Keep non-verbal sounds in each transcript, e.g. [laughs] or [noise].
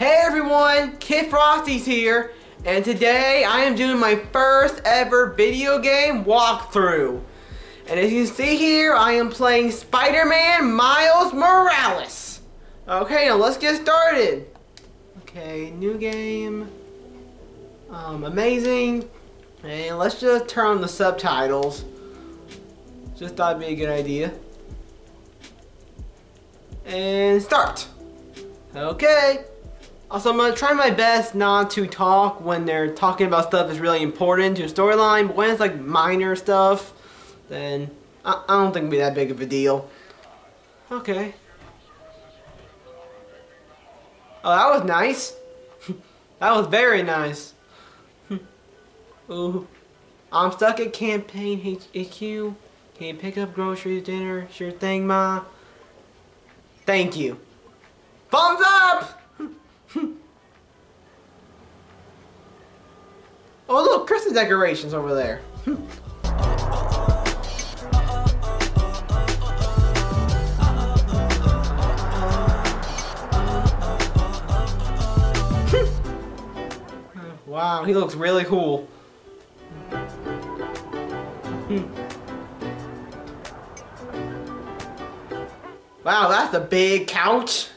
Hey everyone, Kid Frosty's here, and today I am doing my first ever video game walkthrough. And as you can see here, I am playing Spider-Man Miles Morales. Okay, now let's get started. Okay, new game. Um, amazing. And let's just turn on the subtitles. Just thought it'd be a good idea. And start. Okay. Also, I'm gonna try my best not to talk when they're talking about stuff that's really important to a storyline, but when it's like minor stuff, then I, I don't think it'd be that big of a deal. Okay. Oh, that was nice. [laughs] that was very nice. [laughs] Ooh. I'm stuck at campaign HQ. Can you pick up groceries, dinner? Sure thing, Ma. Thank you. Thumbs up! Oh look, Christmas decorations over there. Hmm. [laughs] wow, he looks really cool. Hmm. Wow, that's a big couch.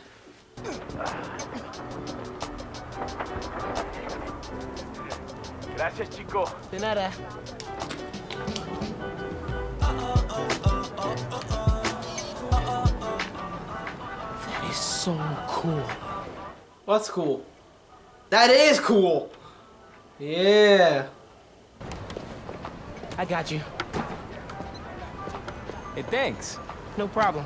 Gracias, chico. De nada. That is so cool. What's cool? That is cool. Yeah. I got you. Hey, thanks. No problem.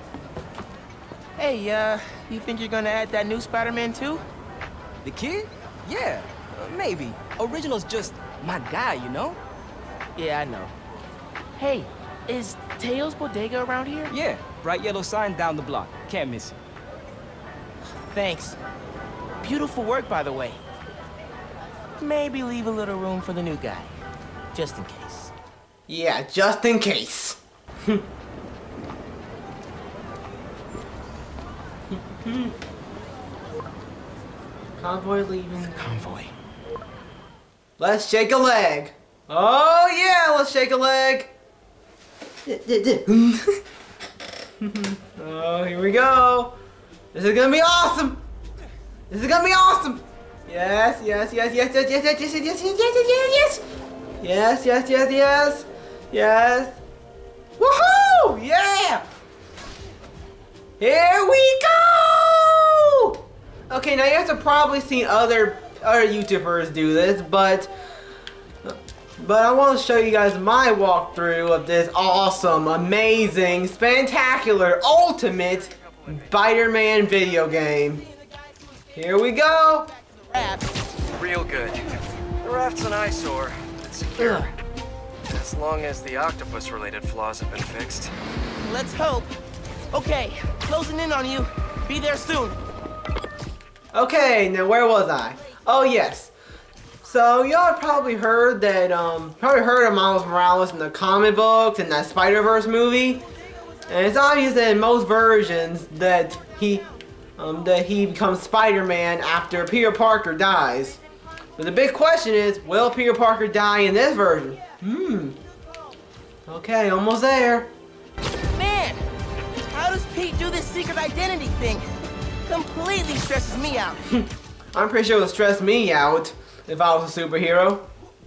Hey, uh, you think you're gonna add that new Spider-Man too? The kid? Yeah, uh, maybe. Original's just my guy, you know? Yeah, I know. Hey, is Teo's Bodega around here? Yeah, bright yellow sign down the block. Can't miss it. Thanks. Beautiful work, by the way. Maybe leave a little room for the new guy. Just in case. Yeah, just in case. [laughs] Convoy leaving. Convoy. Let's shake a leg. Oh yeah, let's shake a leg. oh, here we go. This is gonna be awesome. This is gonna be awesome. Yes, yes, yes, yes, yes, yes, yes, yes, yes, yes, yes, yes, yes, yes, yes, yes, yes, yes. Woohoo! Yeah! Here we go! Okay, now you guys have probably seen other other YouTubers do this, but but I want to show you guys my walkthrough of this awesome, amazing, spectacular, ultimate Spider-Man video game. Here we go. Real good. The raft's an eyesore. It's secure. Ugh. As long as the octopus-related flaws have been fixed. Let's hope. Okay, closing in on you. Be there soon. Okay, now where was I? Oh yes. So y'all probably heard that um probably heard of Miles Morales in the comic books and that Spider-Verse movie. And it's obvious that in most versions that he um that he becomes Spider-Man after Peter Parker dies. But the big question is, will Peter Parker die in this version? Hmm. Okay, almost there. Man, how does Pete do this secret identity thing? Completely stresses me out. [laughs] I'm pretty sure it would stress me out if I was a superhero.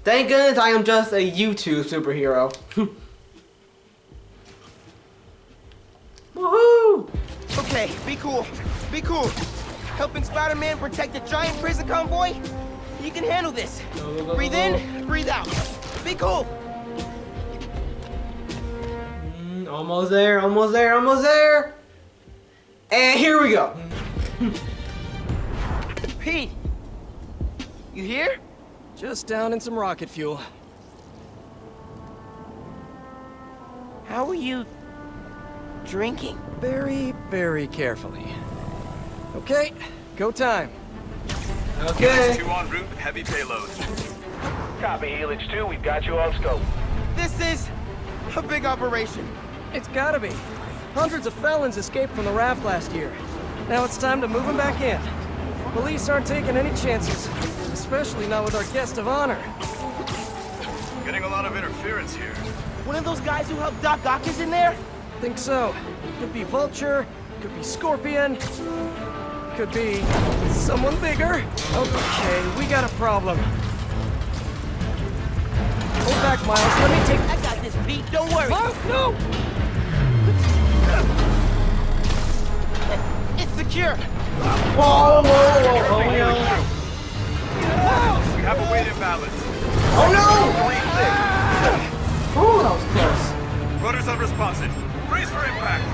Thank goodness I am just a YouTube superhero. [laughs] Woohoo! Okay, be cool. Be cool. Helping Spider-Man protect a giant prison convoy? You can handle this. Go, go, go, Breathe in, breathe out. Be cool. Mm, almost there, almost there, almost there. And here we go. [laughs] Pete, you here? Just down in some rocket fuel. How are you drinking? Very, very carefully. Okay, go time. Okay. Two en route heavy payload. Copy, Helix 2. We've got you on scope. This is a big operation. It's gotta be. Hundreds of felons escaped from the raft last year. Now it's time to move them back in. Police aren't taking any chances, especially not with our guest of honor. Getting a lot of interference here. One of those guys who helped Doc Ock is in there? Think so. Could be Vulture, could be Scorpion, could be someone bigger. Okay, we got a problem. Hold back, Miles. Let me take. I got this beat, don't worry. Miles, no! It's secure. Whoa, whoa, whoa, oh no. We have a weight imbalance. Oh no! Oh, that was close. Rudder's unresponsive. Brace for impact.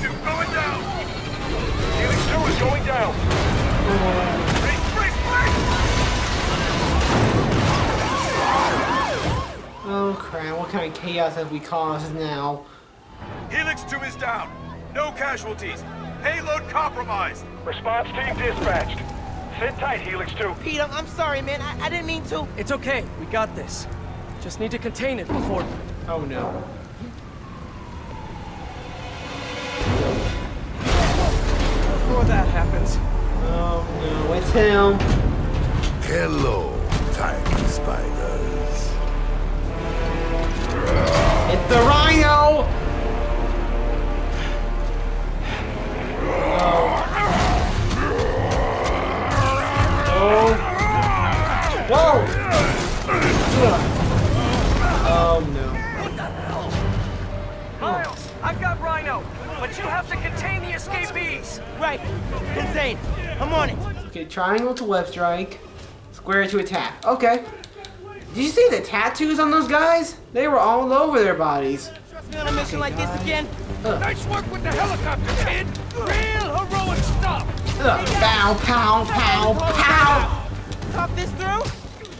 2 going down. Helix 2 is going down. Brace, brace, brace! Oh crap, what kind of chaos have we caused now? Helix 2 is down. No casualties. Payload compromised. Response team dispatched. Sit tight, Helix 2. Pete, I'm, I'm sorry, man. I, I didn't mean to. It's okay. We got this. Just need to contain it before. Oh no. Before that happens. Oh no, it's him. Hello, tiny spiders. Left strike, square to attack. Okay. Did you see the tattoos on those guys? They were all over their bodies. Me on a mission like this again? Nice work with the helicopter, kid. Real heroic stuff. Ugh. Pow, pow, pow, pow! Talk this through?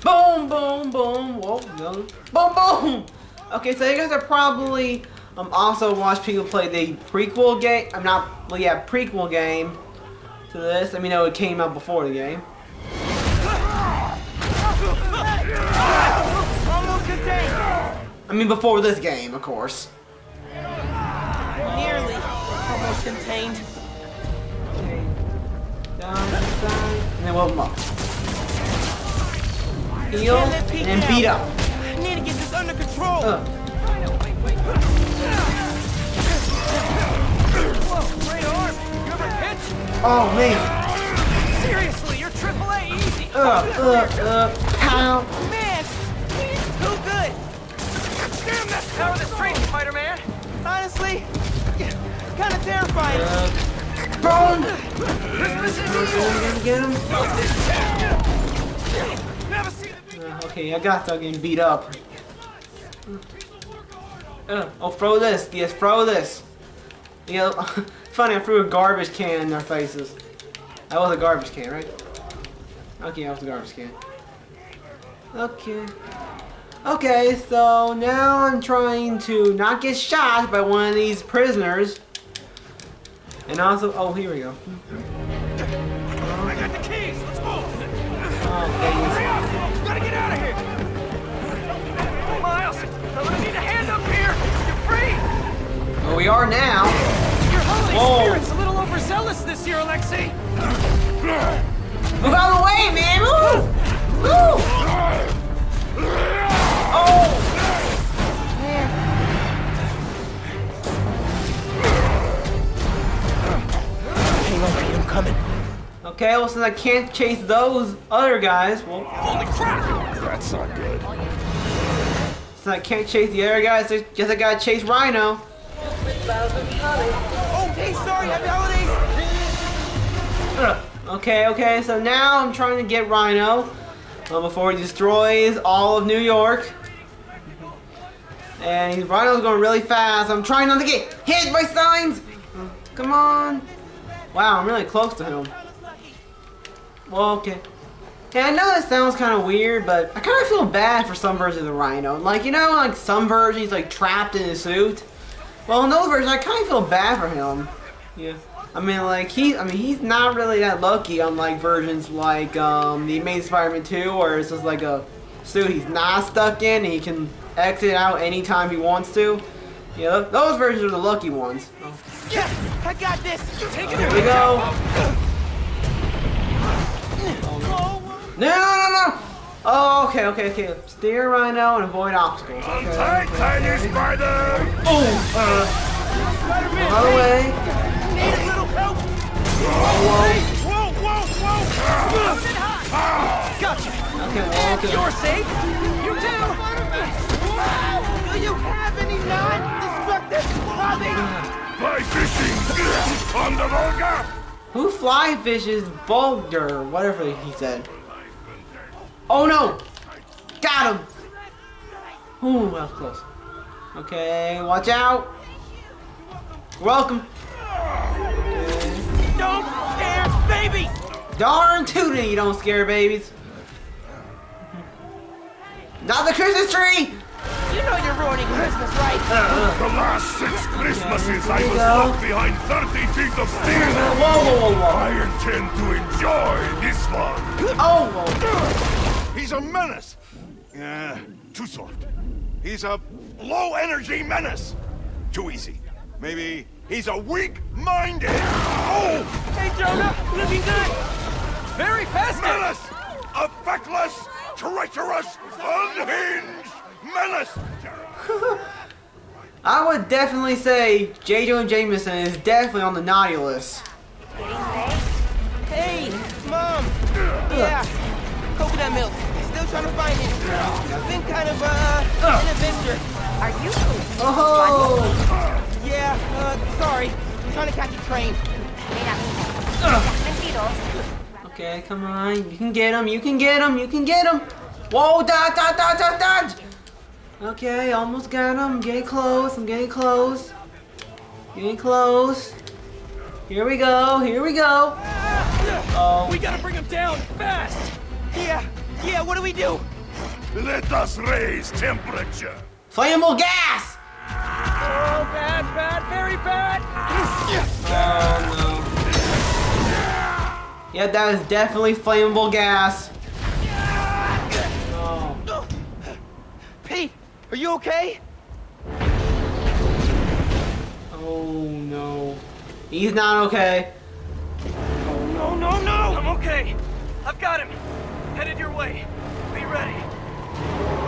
Boom, boom, boom. Whoa, no. Boom, boom! Okay, so you guys are probably um, also watched people play the prequel game. I'm not, well, yeah, prequel game to this. I mean, no, it came out before the game. Mean, before this game, of course. Nearly. Almost contained. Okay. Down and then we'll up. Heal, Can't let Pete and beat up. I need to get this under control. Ugh. Whoa, great arm. You ever pitch? Oh, man. Seriously, you're triple A easy. Ugh, ugh, ugh. Pow. Man, Spider-Man. Honestly, kind of terrifying. Boom! Get him, get him. Never seen a Uh, okay, I got Doug getting beat up. Uh, oh, throw this. Yes, throw this. Yeah, [laughs] funny, I threw a garbage can in their faces. That was a garbage can, right? Okay, that was a garbage can. Okay. Okay, so now I'm trying to not get shot by one of these prisoners. And also, oh, here we go. I got the keys. Let's move. Oh. Hurry up. Gotta get out of here. Oh, Miles, I'm gonna need a hand up here. You're free. Well, we are now. Your Holy Whoa. Spirit's a little overzealous this year, Alexei. Move out of the way, man! Move! Move! Coming. Okay, well, since I can't chase those other guys, well, Holy crap. That's not good. since I can't chase the other guys, I guess I gotta chase Rhino. Oh, hey, sorry, happy holidays. Okay, okay, so now I'm trying to get Rhino uh, before he destroys all of New York. And he's, Rhino's going really fast. I'm trying not to get hit by signs. Come on. Wow, I'm really close to him. Well, okay. Yeah, I know that sounds kind of weird, but I kind of feel bad for some versions of the Rhino. Like, you know, like some versions he's like trapped in his suit. Well, in those versions, I kind of feel bad for him. Yeah. I mean, like he, I mean, he's not really that lucky. Unlike versions like um, the Amazing Spider-Man 2, where it's just like a suit he's not stuck in, and he can exit out anytime he wants to. Yeah, those versions are the lucky ones. Yeah, I got this. Take it Here we go. No, no, no, no. Oh, okay, okay, okay. Steer right now and avoid obstacles. Okay. tight, tiny spider! Oh, uh, Spider-Man, out of the way. need a little help. Whoa, whoa, whoa! whoa! Gotcha. Okay, well, okay. You're safe. You too. Do you have any clothing? Fly fishing! On the Volga! Who fly fishes Boulder? Whatever he said. Oh no! Got him! Ooh, that was close. Okay, watch out! Welcome! Okay. Don't scare babies. Darn tootin' you don't scare babies! Not the Christmas tree! You know you're ruining Christmas, right? Uh, uh, the last six Christmases I was locked behind 30 feet of [laughs] Whoa, steel! whoa, whoa, whoa! I intend to enjoy this one! Oh, whoa. He's a menace! Yeah, too soft. He's a low-energy menace! Too easy. Maybe he's a weak-minded! Oh! Hey, Jonah, looking good. Very festive. Menace! A feckless, treacherous, unhinged [laughs] I would definitely say J. Jonah Jameson is definitely on the naughty list. Hey, mom. Yeah, coconut milk. Still trying to find it. I've been kind of uh an adventure. Are you? Oh! Yeah, uh, sorry. I'm trying to catch a train. Okay, come on. You can get him. You can get him. You can get him. Whoa, dodge, dodge, dodge, dodge. Okay, almost got him. I'm Getting close. I'm getting close. Getting close. Here we go. Here we go. Oh, We gotta bring him down fast. Yeah, yeah. What do we do? Let us raise temperature! flammable gas. Oh, bad, bad, very bad. Oh no. Yeah, that is definitely flammable gas. Are you okay? Oh no. He's not okay. No, no, no. I'm okay. I've got him. Headed your way. Be ready.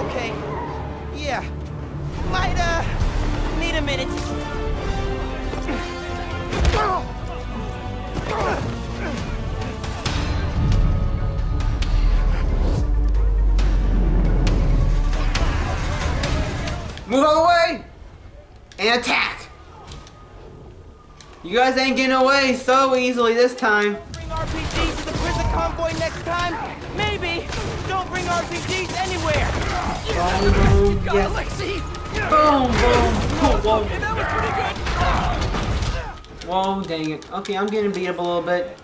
Okay. Yeah. Might uh need a minute. [clears throat] Move out of the way! And attack! You guys ain't getting away so easily this time. Bring RPGs to the prison convoy next time. Maybe. Don't bring RPGs anywhere. Boom, boom, yes. Alexi. Boom, boom, whoa, whoa. That was pretty good. Whoa, dang it. Okay, I'm getting beat up a little bit.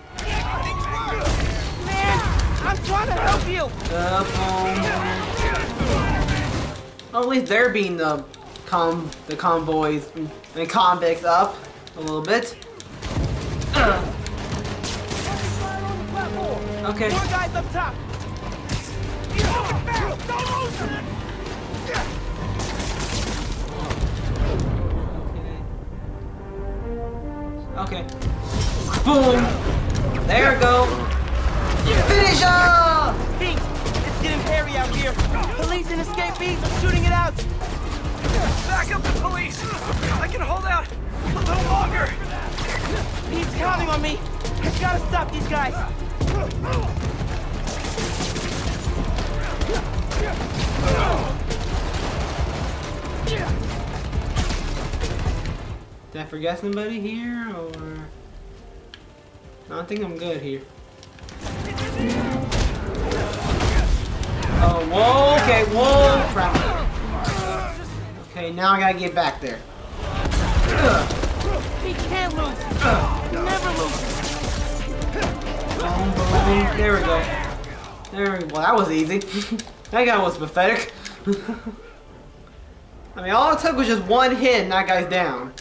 Man, I'm trying to help you. Uh, boom. Well, at least they're beating the com the convoys and convicts up a little bit. Okay. More guys up top. Okay. Boom! There we go! Finish up! Pete, it's getting hairy out here. Police and escapees are shooting it out. Back up the police! I can hold out a little longer! He's counting on me. I gotta stop these guys. Did I forget somebody here, or... No, I think I'm good here. Oh, whoa, okay, whoa, crap. Okay, now I gotta get back there. Pete can't lose. He never loses. Boom, boom, there we go. There we Well, that was easy. [laughs] that guy was pathetic. [laughs] I mean, all it took was just one hit and that guy's down.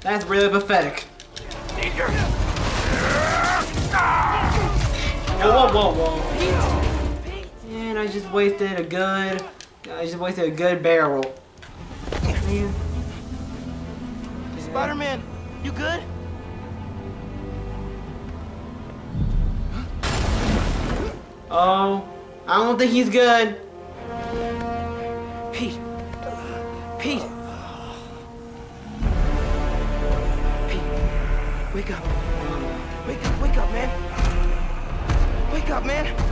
That's really pathetic. Need. Whoa, whoa, whoa, whoa. Pete, Pete. And I just wasted a good, uh, I just wasted a good barrel. Man. Spider-Man, You good? Oh, I don't think he's good. Pete. Pete. Pete. Wake up. Wake up, wake up, man. Wake up, man.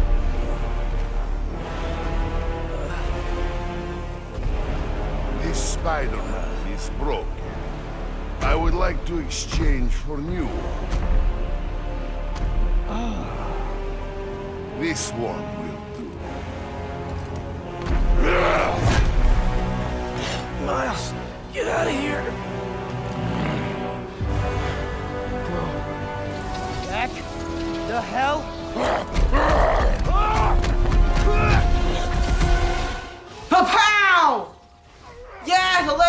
Spider-Man is broken. I would like to exchange for new one. Ah, this one will do. Miles, get out of here. Bro, Back the hell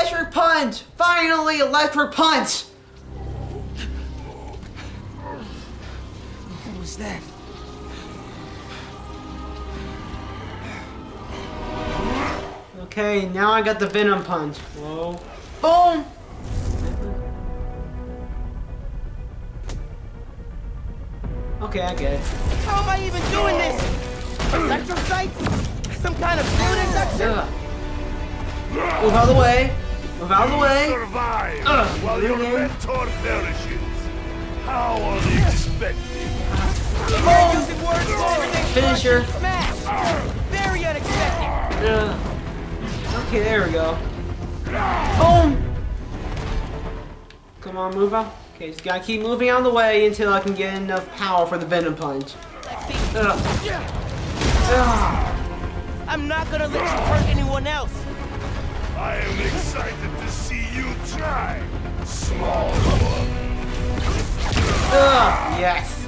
electric punch! Finally, electric punch! What was that? Okay, now I got the venom punch. Whoa. Boom! Okay, I get it. How am I even doing this? Electrocytes? Some kind of fluid induction? Ugh. Move out of the way. Move out of the way. Survive Ugh, while your mentor perishes. How unexpected. You're using words. Finisher. Smash! Very unexpected. Ugh. Okay, there we go. Boom! Come on, move out. Okay, just gotta keep moving out of the way until I can get enough power for the venom punch. Lexi, Ugh. Ugh. I'm not gonna let you hurt anyone else. I am excited to see you try, small one. Ugh. Yes.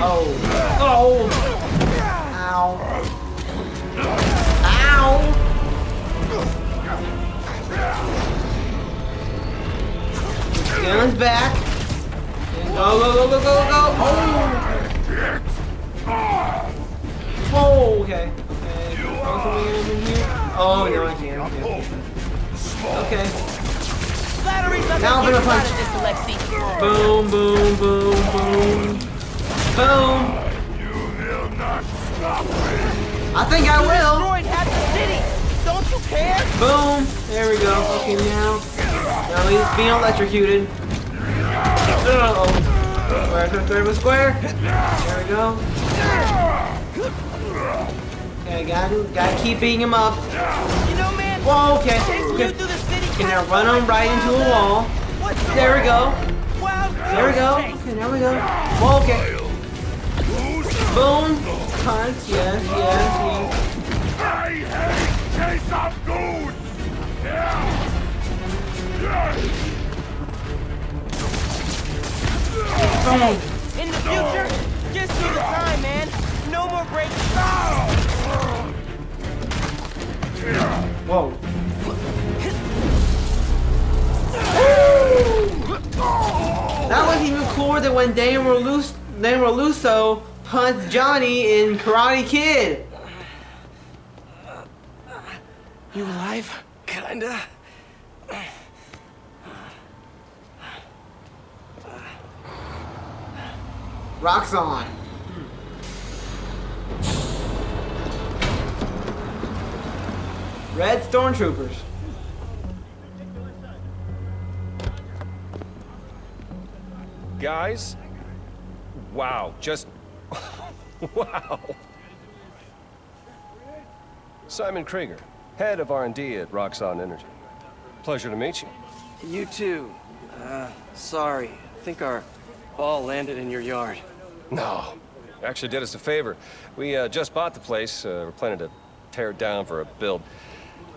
Oh. Oh. Ow. Ow. Dylan's back. Go, go, go, go, go, go. Oh. Oh, I can't. Okay. Now I'm gonna punch. Boom, boom, boom, boom. Boom. You will not stop me. I think I will. Don't you care? Boom. There we go. Okay, now. Now he's being electrocuted. Uh-oh. Square, square, square, square. There we go. Okay, gotta, gotta keep beating him up. You know, man. Whoa, okay. okay. through the city Okay, now run him right into a wall. The There we go. There we go. Okay, there we go. Whoa, okay. Boom. Punch. Yes, yes, yes. I hate case of goons. Boom. In the future, just do the time, man. No more breaks. Whoa. That was even cooler than when Dan Relu- Dan Russo punched Johnny in Karate Kid. You alive? Kinda. Rocks on. Red Stormtroopers. Guys, wow, just [laughs] wow. Simon Krieger, head of R&D at Roxxon Energy. Pleasure to meet you. You too. Uh, sorry. I think our ball landed in your yard. No, actually did us a favor. We uh, just bought the place. Uh, we're planning to tear it down for a build.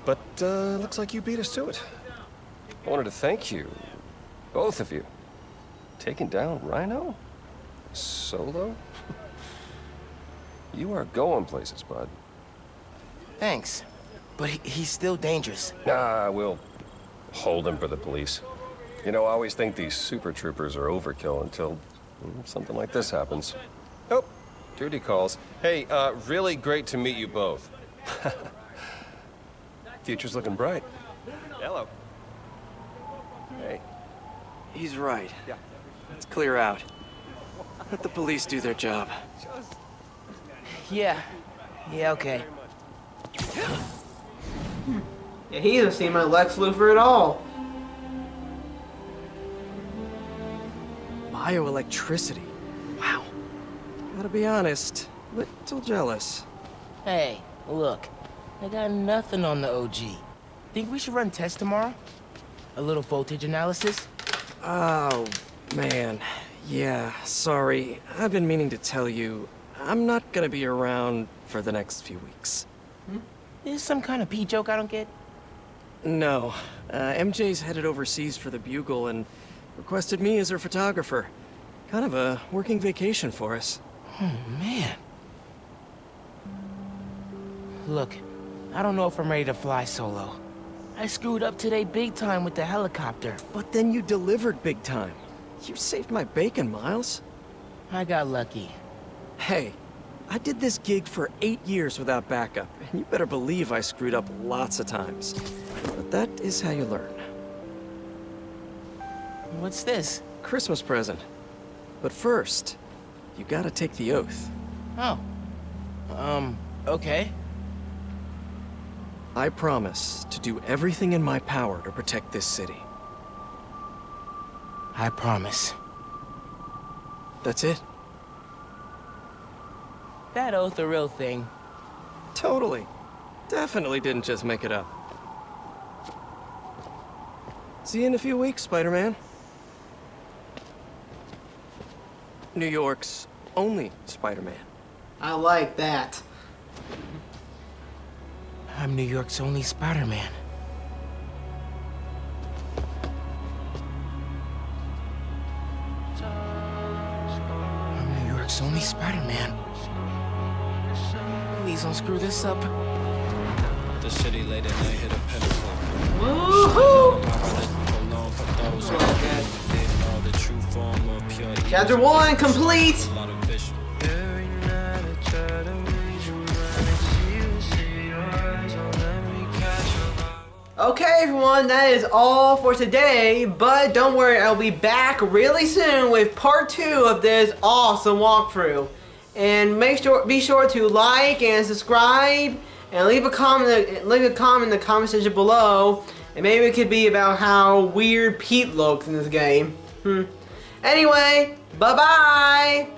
But uh, looks like you beat us to it. I wanted to thank you, both of you. Taking down Rhino? Solo? you are going places, bud. Thanks. But he, he's still dangerous. Nah, we'll hold him for the police. You know, I always think these super troopers are overkill until mm, something like this happens. Oh, duty calls. Hey, uh, really great to meet you both. [laughs] Future's looking bright. Hello. Hey. He's right. Yeah. Let's clear out. Let the police do their job. Yeah. Yeah, okay. Yeah, he doesn't seem like Lex Luthor at all. Bioelectricity. Wow. Gotta be honest, little jealous. Hey, look. I got nothing on the OG. Think we should run tests tomorrow? A little voltage analysis? Oh, man. Yeah, sorry. I've been meaning to tell you, I'm not gonna be around for the next few weeks. Is some kind of pee joke I don't get? No. Uh, MJ's headed overseas for the Bugle and requested me as her photographer. Kind of a working vacation for us. Oh, man. Look, I don't know if I'm ready to fly solo. I screwed up today big time with the helicopter. But then you delivered big time. You saved my bacon, Miles. I got lucky. Hey, I did this gig for eight years without backup, and you better believe I screwed up lots of times. But that is how you learn. What's this? Christmas present. But first, you gotta take the oath. Oh. Um, okay. I promise to do everything in my power to protect this city. I promise. That's it. That oath a real thing. Totally. Definitely didn't just make it up. See you in a few weeks, Spider-Man. New York's only Spider-Man. I like that. I'm New York's only Spider-Man. I'm New York's only Spider-Man. Please don't screw this up. The city late at night hit a pinnacle. Woohoo! Alone for those Okay, everyone, that is all for today. But don't worry, I'll be back really soon with part two of this awesome walkthrough. And make sure, be sure to like and subscribe, and leave a comment, leave a comment in the comment section below. And maybe it could be about how weird Pete looks in this game. Hmm. Anyway, bye bye.